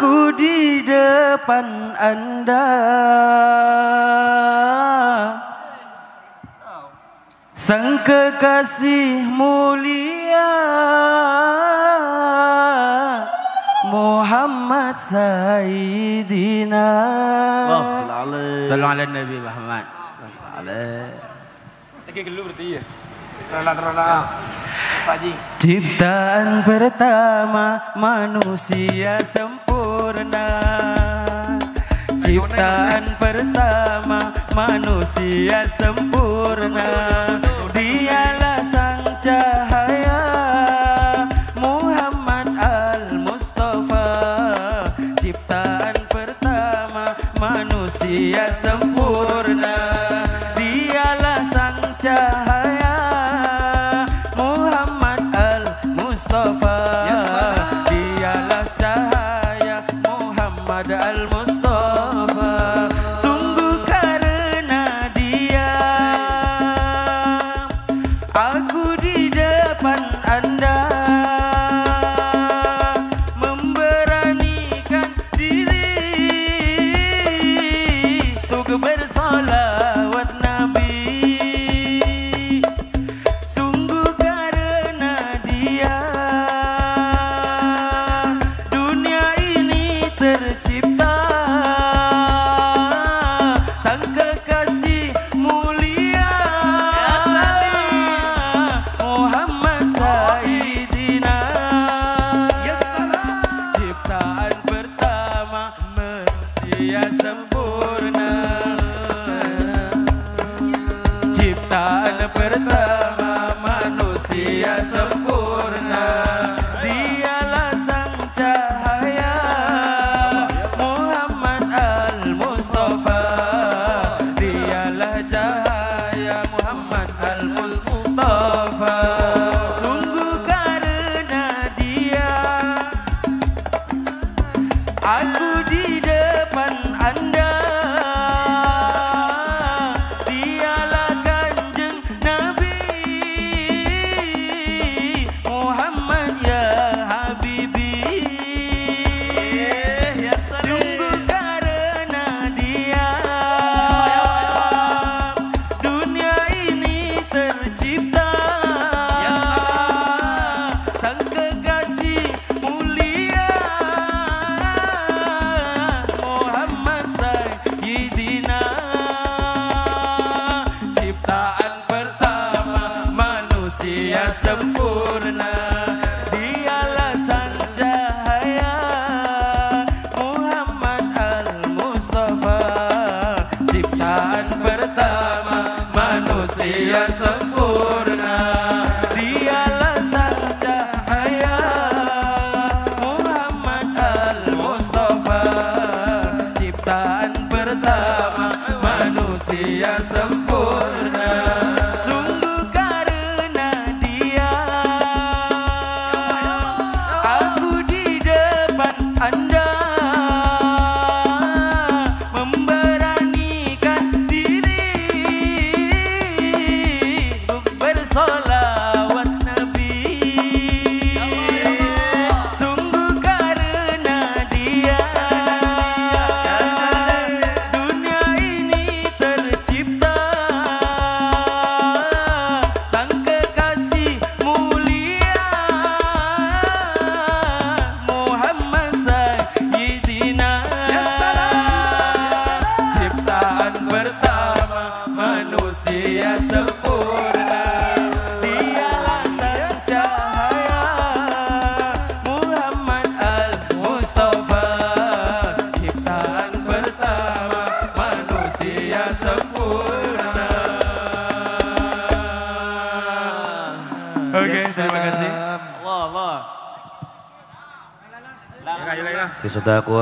Aku di depan anda Sang kekasih mulia Muhammad Sayyidina Salam ala Nabi Muhammad Lagi gelu berarti ya. Rala-rala. Ciptaan pertama manusia sempurna. Ciptaan pertama manusia sempurna. Dialah sang cahaya Muhammad al-Mustafa. Ciptaan pertama manusia sempurna manusia sempurna. Ciptaan pertama manusia sempurna. Dialah sang cahaya Muhammad al-Mustafa. Dialah cahaya Muhammad al-Mustafa sempurna Oke, terima kasih. Allah, Allah. Si sudah aku.